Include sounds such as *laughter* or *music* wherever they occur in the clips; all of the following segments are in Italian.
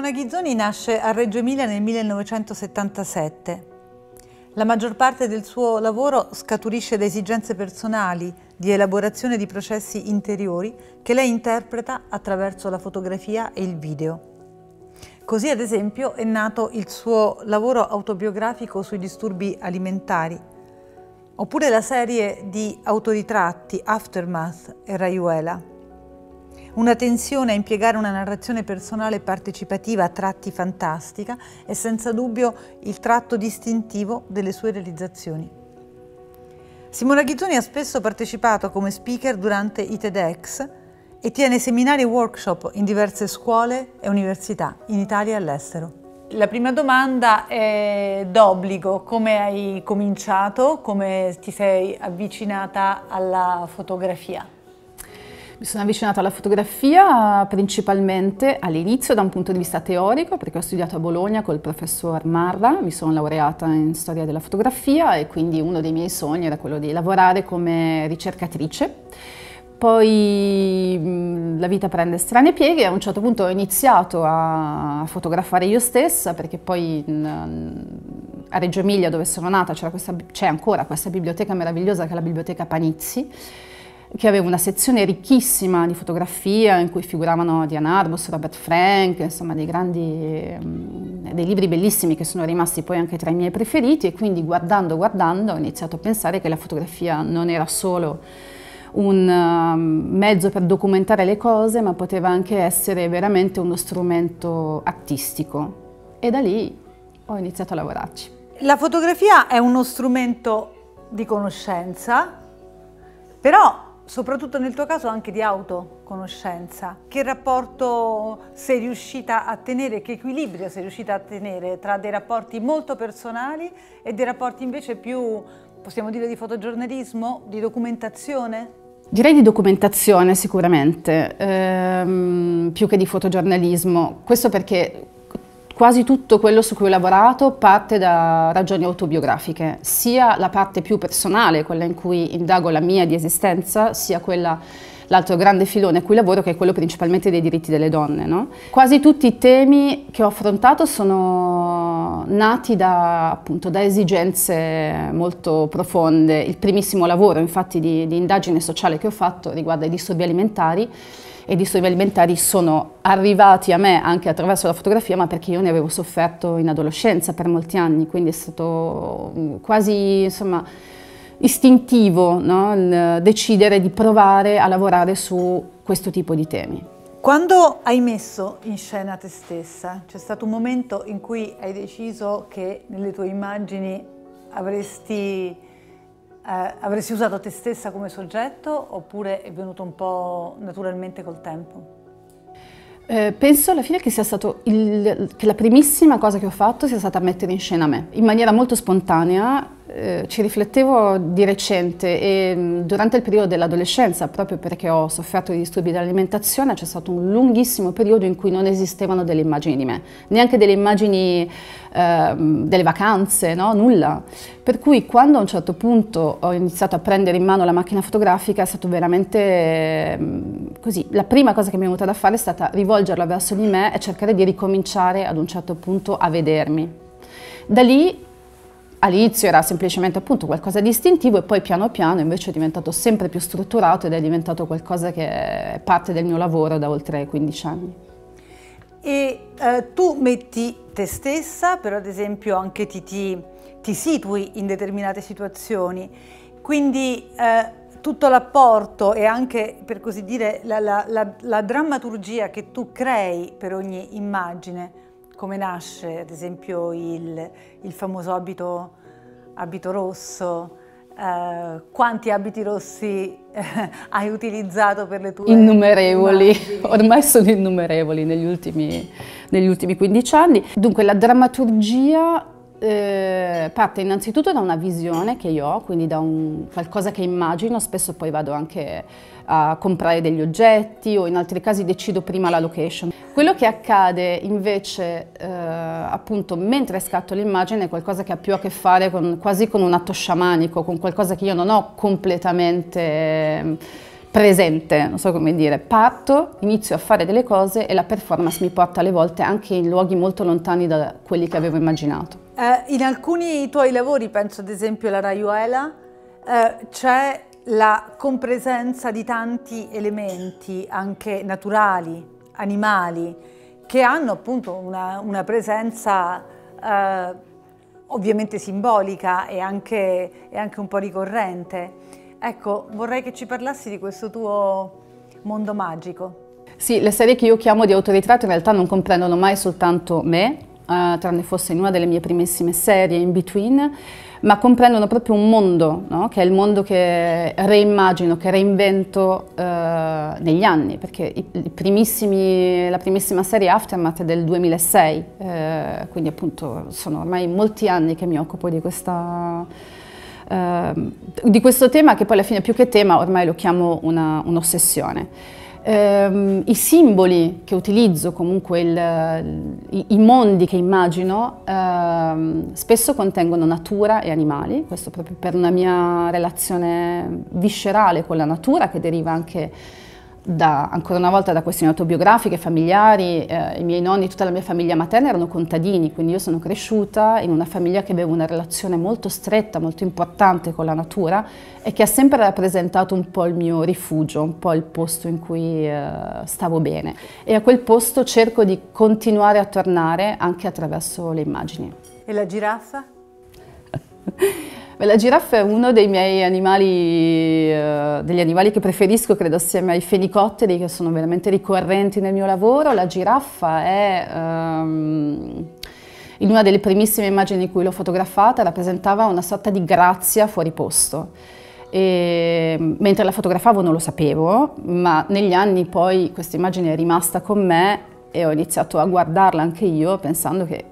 Simona Ghizzoni nasce a Reggio Emilia nel 1977. La maggior parte del suo lavoro scaturisce da esigenze personali di elaborazione di processi interiori che lei interpreta attraverso la fotografia e il video. Così ad esempio è nato il suo lavoro autobiografico sui disturbi alimentari, oppure la serie di autoritratti Aftermath e Rayuela. Una tensione a impiegare una narrazione personale partecipativa a tratti fantastica è senza dubbio il tratto distintivo delle sue realizzazioni. Simona Ghizzoni ha spesso partecipato come speaker durante i TEDx e tiene seminari e workshop in diverse scuole e università in Italia e all'estero. La prima domanda è d'obbligo, come hai cominciato, come ti sei avvicinata alla fotografia? Mi sono avvicinata alla fotografia principalmente all'inizio da un punto di vista teorico perché ho studiato a Bologna col professor Marra, mi sono laureata in storia della fotografia e quindi uno dei miei sogni era quello di lavorare come ricercatrice. Poi la vita prende strani pieghi e a un certo punto ho iniziato a fotografare io stessa perché poi a Reggio Emilia dove sono nata c'è ancora questa biblioteca meravigliosa che è la biblioteca Panizzi che aveva una sezione ricchissima di fotografia in cui figuravano Diana Arbus, Robert Frank, insomma dei grandi, mm, dei libri bellissimi che sono rimasti poi anche tra i miei preferiti e quindi guardando, guardando ho iniziato a pensare che la fotografia non era solo un um, mezzo per documentare le cose, ma poteva anche essere veramente uno strumento artistico. E da lì ho iniziato a lavorarci. La fotografia è uno strumento di conoscenza, però soprattutto nel tuo caso anche di autoconoscenza. Che rapporto sei riuscita a tenere, che equilibrio sei riuscita a tenere tra dei rapporti molto personali e dei rapporti invece più, possiamo dire, di fotogiornalismo, di documentazione? Direi di documentazione sicuramente, ehm, più che di fotogiornalismo. Questo perché Quasi tutto quello su cui ho lavorato parte da ragioni autobiografiche, sia la parte più personale, quella in cui indago la mia di esistenza, sia quella l'altro grande filone a cui lavoro che è quello principalmente dei diritti delle donne. No? Quasi tutti i temi che ho affrontato sono nati da, appunto, da esigenze molto profonde. Il primissimo lavoro infatti di, di indagine sociale che ho fatto riguarda i disturbi alimentari e disturbi alimentari sono arrivati a me anche attraverso la fotografia, ma perché io ne avevo sofferto in adolescenza per molti anni, quindi è stato mm, quasi insomma, istintivo no? decidere di provare a lavorare su questo tipo di temi. Quando hai messo in scena te stessa, c'è stato un momento in cui hai deciso che nelle tue immagini avresti eh, avresti usato te stessa come soggetto oppure è venuto un po' naturalmente col tempo? Eh, penso alla fine che sia stato il, che la primissima cosa che ho fatto sia stata mettere in scena me, in maniera molto spontanea eh, ci riflettevo di recente e mm, durante il periodo dell'adolescenza, proprio perché ho sofferto di disturbi dell'alimentazione, c'è stato un lunghissimo periodo in cui non esistevano delle immagini di me, neanche delle immagini eh, delle vacanze, no? nulla. Per cui quando a un certo punto ho iniziato a prendere in mano la macchina fotografica è stato veramente eh, così. La prima cosa che mi è venuta da fare è stata rivolgerla verso di me e cercare di ricominciare ad un certo punto a vedermi. Da lì all'inizio era semplicemente appunto qualcosa di istintivo e poi piano piano invece è diventato sempre più strutturato ed è diventato qualcosa che è parte del mio lavoro da oltre 15 anni. E eh, tu metti te stessa, però ad esempio anche ti, ti, ti situi in determinate situazioni, quindi eh, tutto l'apporto e anche per così dire la, la, la, la drammaturgia che tu crei per ogni immagine come nasce ad esempio il, il famoso abito, abito rosso, eh, quanti abiti rossi eh, hai utilizzato per le tue Innumerevoli, immagini? ormai sono innumerevoli negli ultimi, negli ultimi 15 anni. Dunque la drammaturgia eh, parte innanzitutto da una visione che io ho, quindi da un, qualcosa che immagino, spesso poi vado anche a comprare degli oggetti o in altri casi decido prima la location. Quello che accade invece eh, appunto mentre scatto l'immagine è qualcosa che ha più a che fare con, quasi con un atto sciamanico, con qualcosa che io non ho completamente presente, non so come dire, parto, inizio a fare delle cose e la performance mi porta alle volte anche in luoghi molto lontani da quelli che avevo immaginato. Eh, in alcuni tuoi lavori, penso ad esempio alla Rayuela, eh, c'è la compresenza di tanti elementi, anche naturali, animali, che hanno appunto una, una presenza eh, ovviamente simbolica e anche, e anche un po' ricorrente. Ecco, vorrei che ci parlassi di questo tuo mondo magico. Sì, le serie che io chiamo di autoritratto in realtà non comprendono mai soltanto me, eh, tranne fosse in una delle mie primissime serie, In Between, ma comprendono proprio un mondo, no? che è il mondo che reimmagino, che reinvento eh, negli anni, perché i, i la primissima serie Aftermath è del 2006, eh, quindi appunto sono ormai molti anni che mi occupo di questa Ehm, di questo tema che poi alla fine più che tema ormai lo chiamo un'ossessione. Um, I simboli che utilizzo, comunque il, i, i, mondi che immagino, uh, spesso contengono natura e animali, questo proprio per una mia relazione viscerale con la natura che deriva anche da, ancora una volta da questioni autobiografiche, familiari, eh, i miei nonni, tutta la mia famiglia materna erano contadini, quindi io sono cresciuta in una famiglia che aveva una relazione molto stretta, molto importante con la natura e che ha sempre rappresentato un po' il mio rifugio, un po' il posto in cui eh, stavo bene. E a quel posto cerco di continuare a tornare anche attraverso le immagini. E la giraffa? *laughs* Beh, la giraffa è uno dei miei animali, eh, degli animali che preferisco, credo assieme ai fenicotteri che sono veramente ricorrenti nel mio lavoro. La giraffa è... Um, in una delle primissime immagini in cui l'ho fotografata rappresentava una sorta di grazia fuori posto. E, mentre la fotografavo non lo sapevo, ma negli anni poi questa immagine è rimasta con me e ho iniziato a guardarla anche io pensando che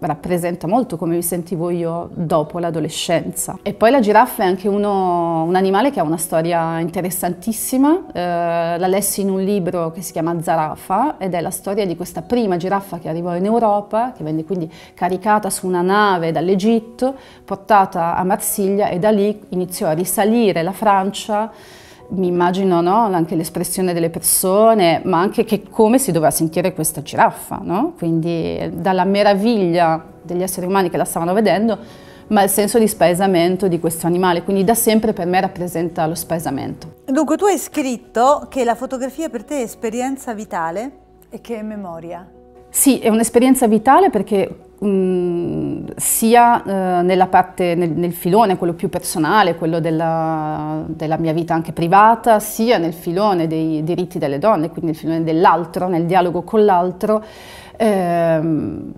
rappresenta molto come mi sentivo io dopo l'adolescenza. E poi la giraffa è anche uno, un animale che ha una storia interessantissima, eh, la lessi in un libro che si chiama Zarafa ed è la storia di questa prima giraffa che arrivò in Europa, che venne quindi caricata su una nave dall'Egitto, portata a Marsiglia e da lì iniziò a risalire la Francia mi immagino no? anche l'espressione delle persone, ma anche che come si doveva sentire questa giraffa, no? quindi dalla meraviglia degli esseri umani che la stavano vedendo, ma il senso di spaesamento di questo animale, quindi da sempre per me rappresenta lo spaesamento. Dunque tu hai scritto che la fotografia per te è esperienza vitale e che è memoria. Sì, è un'esperienza vitale perché Sia eh, nella parte, nel, nel, filone, quello più personale, quello della, della, mia vita anche privata, sia nel filone dei diritti delle donne, quindi nel filone dell'altro, nel dialogo con l'altro. Eh,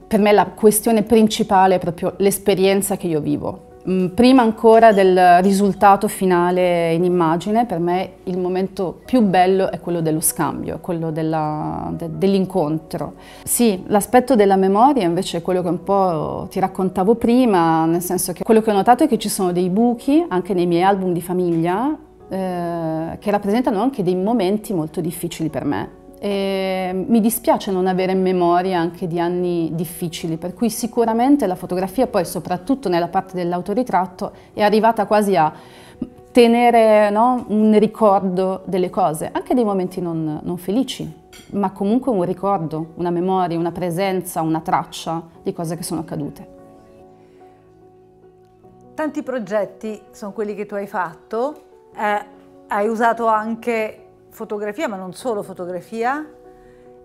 per me la questione principale è proprio l'esperienza che io vivo, prima ancora del risultato finale in immagine, per me il momento più bello è quello dello scambio, quello della, de, dell'incontro. Sì, l'aspetto della memoria invece è quello che un po' ti raccontavo prima, nel senso che quello che ho notato è che ci sono dei buchi anche nei miei album di famiglia eh, che rappresentano anche dei momenti molto difficili per me. E mi dispiace non avere memoria anche di anni difficili, per cui sicuramente la fotografia, poi soprattutto nella parte dell'autoritratto, è arrivata quasi a tenere no, un ricordo delle cose, anche dei momenti non, non felici, ma comunque un ricordo, una memoria, una presenza, una traccia di cose che sono accadute. Tanti progetti sono quelli che tu hai fatto, eh, hai usato anche fotografia, ma non solo fotografia,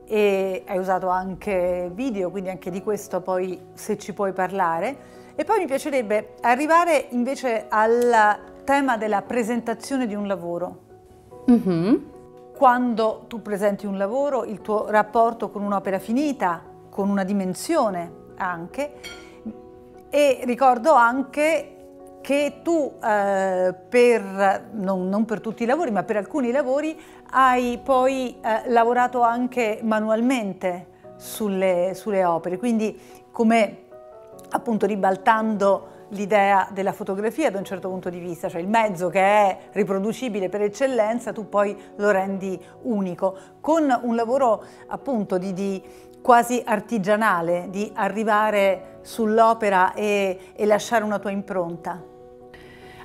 e hai usato anche video, quindi anche di questo poi se ci puoi parlare. E poi mi piacerebbe arrivare invece al tema della presentazione di un lavoro. Mm-hmm. Quando tu presenti un lavoro, il tuo rapporto con un'opera finita, con una dimensione anche, e ricordo anche che tu eh, per, non, non, per tutti i lavori, ma per alcuni lavori hai poi eh, lavorato anche manualmente sulle, sulle opere, quindi come appunto ribaltando l'idea della fotografia da un certo punto di vista, cioè il mezzo che è riproducibile per eccellenza, tu poi lo rendi unico, con un lavoro appunto di, di quasi artigianale, di arrivare sull'opera e, e lasciare una tua impronta.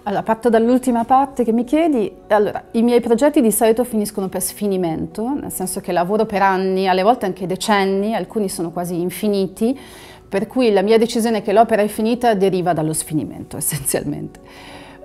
Allora, parto dall'ultima parte che mi chiedi. Allora, i miei progetti di solito finiscono per sfinimento, nel senso che lavoro per anni, alle volte anche decenni, alcuni sono quasi infiniti, per cui la mia decisione che l'opera è finita deriva dallo sfinimento *laughs* essenzialmente.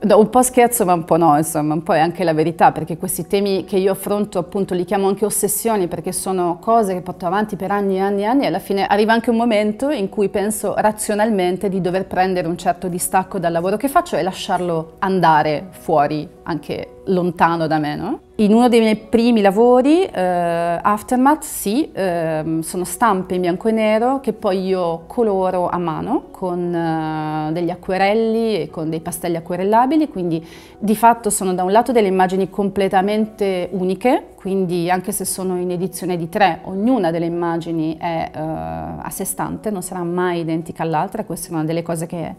No, un po' scherzo ma un po' no, insomma, un po' è anche la verità, perché questi temi che io affronto appunto li chiamo anche ossessioni, perché sono cose che porto avanti per anni e anni e anni e alla fine arriva anche un momento in cui penso razionalmente di dover prendere un certo distacco dal lavoro che faccio e lasciarlo andare fuori anche lontano da me, no? In uno dei miei primi lavori, eh, Aftermath, sì, eh, sono stampe in bianco e nero che poi io coloro a mano con eh, degli acquerelli e con dei pastelli acquerellabili, quindi di fatto sono da un lato delle immagini completamente uniche, quindi anche se sono in edizione di tre, ognuna delle immagini è eh, a sé stante, non sarà mai identica all'altra, questa è una delle cose che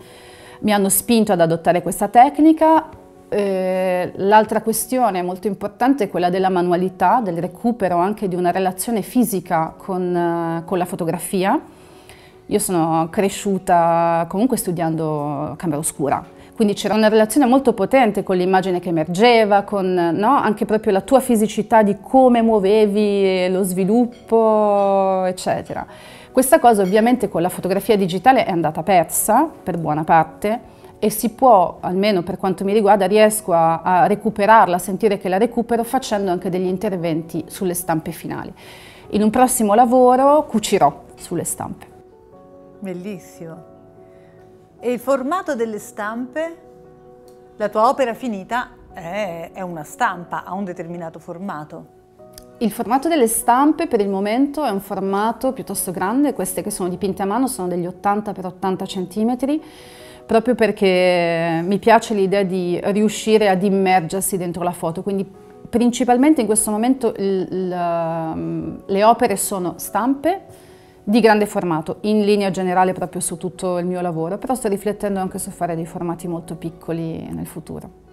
mi hanno spinto ad adottare questa tecnica eh, l'altra questione molto importante è quella della manualità, del recupero anche di una relazione fisica con, eh, con la fotografia. Io sono cresciuta comunque studiando camera oscura, quindi c'era una relazione molto potente con l'immagine che emergeva, con no? anche proprio la tua fisicità di come muovevi lo sviluppo, eccetera. Questa cosa ovviamente con la fotografia digitale è andata persa per buona parte, e si può, almeno per quanto mi riguarda, riesco a, a recuperarla, a sentire che la recupero facendo anche degli interventi sulle stampe finali. In un prossimo lavoro cucirò sulle stampe. Bellissimo. E il formato delle stampe? La tua opera finita è, è una stampa, ha un determinato formato. Il formato delle stampe per il momento è un formato piuttosto grande, queste che sono dipinte a mano sono degli 80 x 80 cm proprio perché mi piace l'idea di riuscire ad immergersi dentro la foto, quindi principalmente in questo momento um, le opere sono stampe di grande formato, in linea generale proprio su tutto il mio lavoro, però sto riflettendo anche su fare dei formati molto piccoli nel futuro.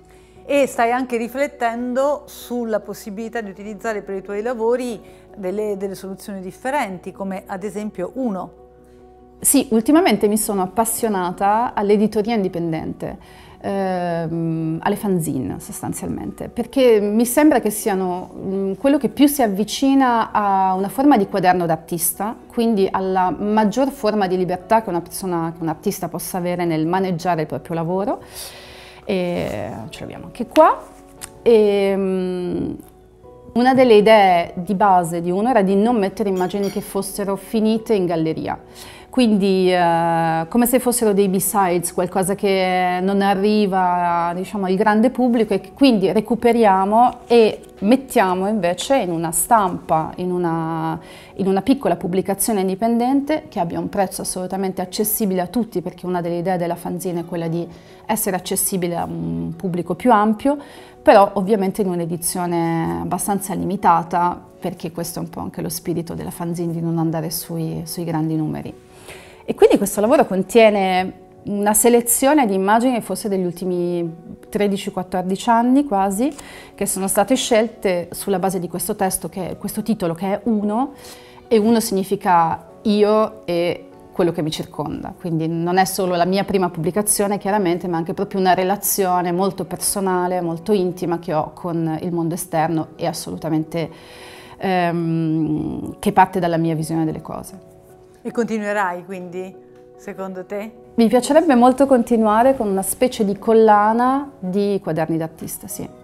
E stai anche riflettendo sulla possibilità di utilizzare per i tuoi lavori delle, delle soluzioni differenti, come ad esempio uno, sì, ultimamente mi sono appassionata all'editoria indipendente, ehm, alle fanzine sostanzialmente, perché mi sembra che siano mm, quello che più si avvicina a una forma di quaderno d'artista, quindi alla maggior forma di libertà che una persona, che un artista possa avere nel maneggiare il proprio lavoro. E ce l'abbiamo anche qua. E, mh, una delle idee di base di uno era di non mettere immagini che fossero finite in galleria quindi eh, come se fossero dei b-sides, qualcosa che non arriva diciamo, al grande pubblico e che quindi recuperiamo e mettiamo invece in una stampa, in una, in una piccola pubblicazione indipendente che abbia un prezzo assolutamente accessibile a tutti perché una delle idee della fanzina è quella di essere accessibile a un pubblico più ampio, però ovviamente in un'edizione abbastanza limitata perché questo è un po' anche lo spirito della fanzine di non andare sui, sui grandi numeri. E quindi questo lavoro contiene una selezione di immagini forse degli ultimi 13-14 anni quasi, che sono state scelte sulla base di questo testo, che, questo titolo che è Uno, e Uno significa io e quello che mi circonda, quindi non è solo la mia prima pubblicazione chiaramente, ma anche proprio una relazione molto personale, molto intima che ho con il mondo esterno e assolutamente ehm, che parte dalla mia visione delle cose. E continuerai quindi, secondo te? Mi piacerebbe molto continuare con una specie di collana di quaderni d'artista, sì.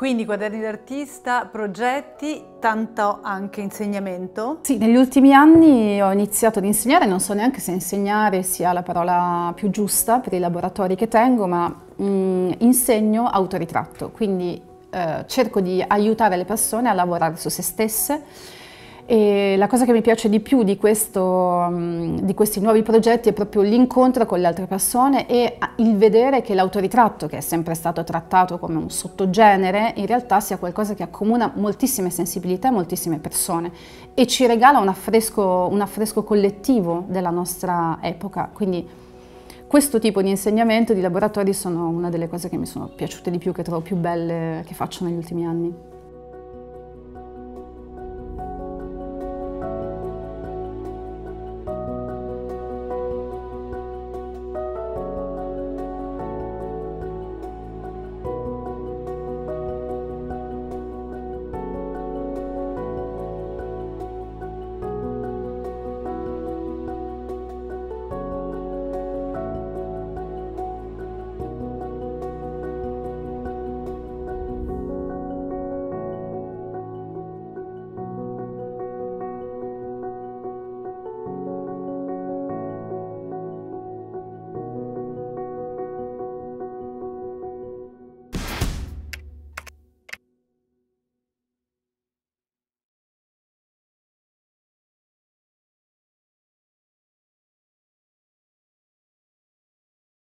Quindi quaderni d'artista, progetti, tanto anche insegnamento? Sì, negli ultimi anni ho iniziato ad insegnare, non so neanche se insegnare sia la parola più giusta per i laboratori che tengo, ma mh, mm, insegno autoritratto, quindi eh, cerco di aiutare le persone a lavorare su se stesse e la cosa che mi piace di più di, questo, mm, di questi nuovi progetti è proprio l'incontro con le altre persone e il vedere che l'autoritratto, che è sempre stato trattato come un sottogenere, in realtà sia qualcosa che accomuna moltissime sensibilità e moltissime persone e ci regala un affresco, un affresco collettivo della nostra epoca. Quindi questo tipo di insegnamento, di laboratori, sono una delle cose che mi sono piaciute di più, che trovo più belle che faccio negli ultimi anni.